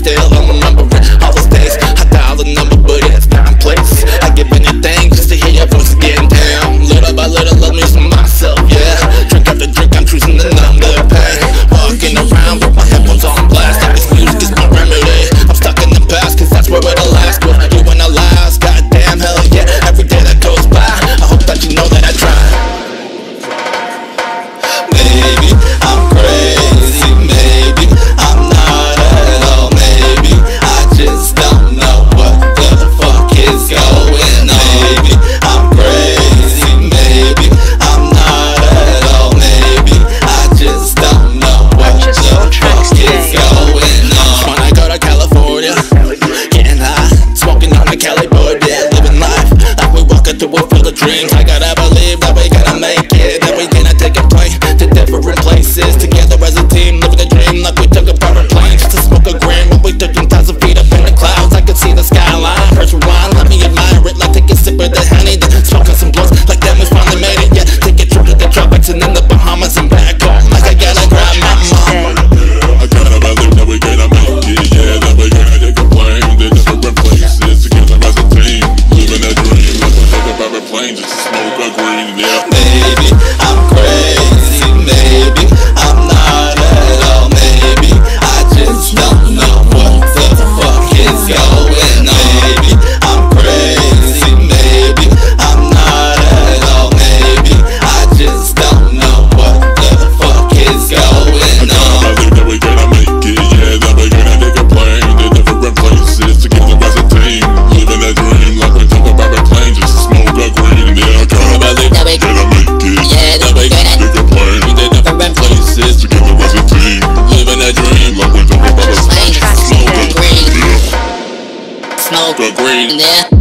still on number I gotta believe that we gotta make green. Yeah.